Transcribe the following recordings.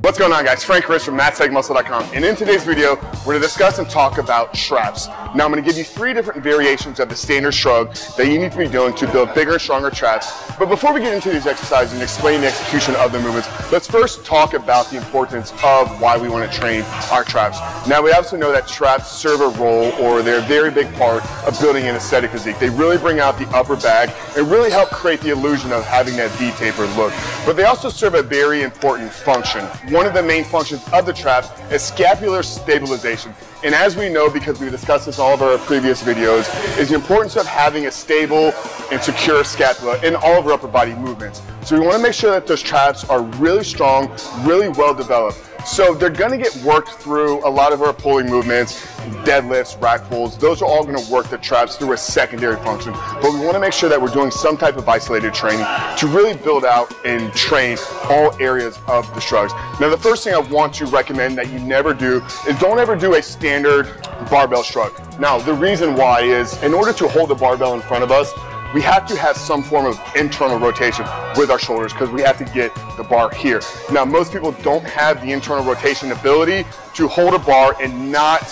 What's going on guys? Frank Rich from MasstheticMuscle.com and in today's video we're going to discuss and talk about traps. Now I'm going to give you three different variations of the standard shrug that you need to be doing to build bigger and stronger traps. But before we get into these exercises and explain the execution of the movements, let's first talk about the importance of why we want to train our traps. Now we also know that traps serve a role or they're a very big part of building an aesthetic physique. They really bring out the upper back and really help create the illusion of having that V-taper look. But they also serve a very important function one of the main functions of the trap is scapular stabilization. And as we know, because we discussed this in all of our previous videos, is the importance of having a stable and secure scapula in all of our upper body movements. So we want to make sure that those traps are really strong, really well developed. So they're gonna get worked through a lot of our pulling movements, deadlifts, rack pulls. Those are all gonna work the traps through a secondary function. But we wanna make sure that we're doing some type of isolated training to really build out and train all areas of the shrugs. Now the first thing I want to recommend that you never do is don't ever do a standard barbell shrug. Now the reason why is in order to hold the barbell in front of us, we have to have some form of internal rotation with our shoulders because we have to get the bar here. Now, most people don't have the internal rotation ability to hold a bar and not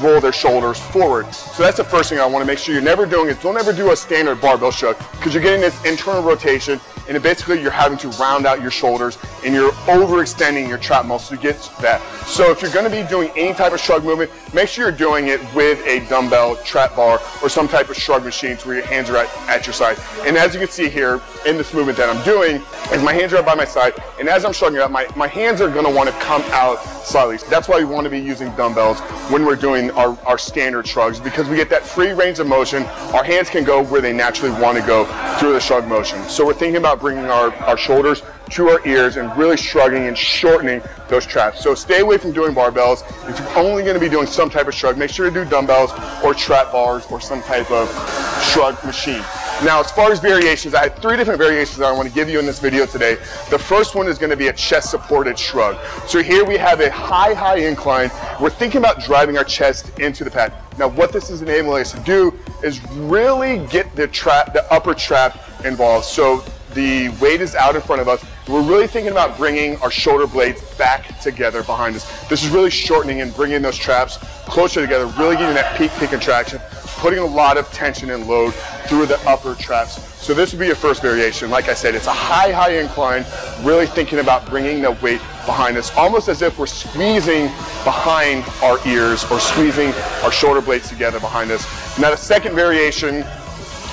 roll their shoulders forward. So that's the first thing I want to make sure you're never doing is don't ever do a standard barbell shrug because you're getting this internal rotation and basically you're having to round out your shoulders and you're overextending your trap muscle to get that. So if you're going to be doing any type of shrug movement, make sure you're doing it with a dumbbell, trap bar, or some type of shrug machine to where your hands are at, at your side. And as you can see here in this movement that I'm doing, is my hands are by my side, and as I'm shrugging up, my, my hands are going to want to come out slightly. That's why we want to be using dumbbells when we're doing our, our standard shrugs because we get that free range of motion. Our hands can go where they naturally want to go through the shrug motion. So we're thinking about bringing our, our shoulders to our ears and really shrugging and shortening those traps. So stay away from doing barbells. If you're only going to be doing some type of shrug, make sure to do dumbbells or trap bars or some type of shrug machine. Now, as far as variations, I have three different variations that I want to give you in this video today. The first one is going to be a chest supported shrug. So here we have a high, high incline. We're thinking about driving our chest into the pad. Now, what this is enabling us to do is really get the trap, the upper trap involved. So the weight is out in front of us. We're really thinking about bringing our shoulder blades back together behind us. This is really shortening and bringing those traps closer together, really getting that peak peak contraction, putting a lot of tension and load through the upper traps. So this would be your first variation. Like I said, it's a high, high incline, really thinking about bringing the weight behind us, almost as if we're squeezing behind our ears or squeezing our shoulder blades together behind us. Now the second variation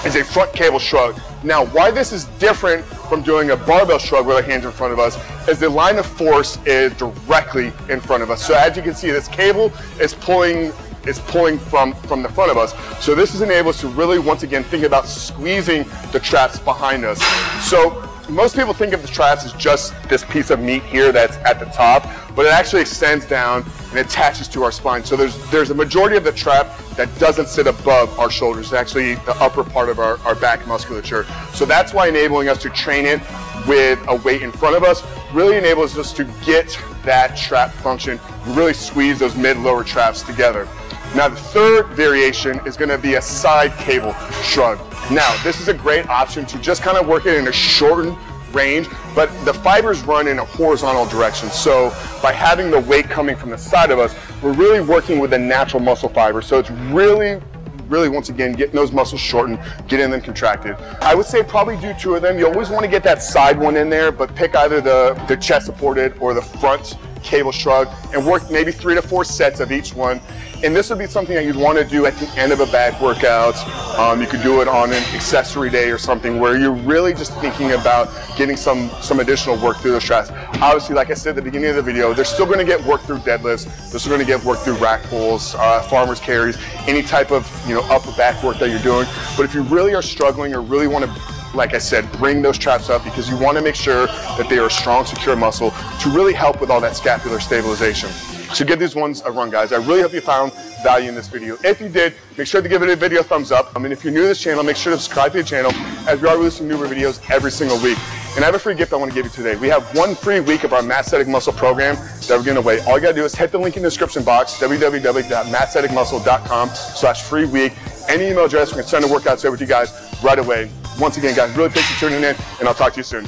is a front cable shrug. Now, why this is different from doing a barbell shrug with our hands in front of us is the line of force is directly in front of us. So as you can see, this cable is pulling is pulling from, from the front of us. So this is enable us to really, once again, think about squeezing the traps behind us. So most people think of the traps as just this piece of meat here that's at the top, but it actually extends down and attaches to our spine. So there's there's a majority of the trap that doesn't sit above our shoulders. It's actually the upper part of our, our back musculature. So that's why enabling us to train it with a weight in front of us really enables us to get that trap function, really squeeze those mid-lower traps together. Now the third variation is gonna be a side cable shrug. Now this is a great option to just kind of work it in a shortened range, but the fibers run in a horizontal direction. So by having the weight coming from the side of us, we're really working with a natural muscle fiber. So it's really really once again getting those muscles shortened, getting them contracted. I would say probably do two of them. You always want to get that side one in there, but pick either the, the chest supported or the front cable shrug and work maybe three to four sets of each one. And this would be something that you'd want to do at the end of a back workout. Um, you could do it on an accessory day or something where you're really just thinking about getting some, some additional work through the stress. Obviously, like I said at the beginning of the video, they're still going to get work through deadlifts. They're still going to get work through rack pulls, uh, farmer's carries, any type of you know upper back work that you're doing. But if you really are struggling or really want to like I said, bring those traps up because you want to make sure that they are a strong, secure muscle to really help with all that scapular stabilization. So give these ones a run, guys. I really hope you found value in this video. If you did, make sure to give it a video thumbs up. I mean, if you're new to this channel, make sure to subscribe to the channel as we are releasing newer videos every single week. And I have a free gift I want to give you today. We have one free week of our Matt Muscle program that we're giving away. All you gotta do is hit the link in the description box, www.masstheticmuscle.com slash free week. Any email address, we're gonna send the workouts over to you guys right away. Once again, guys, really thanks for tuning in, and I'll talk to you soon.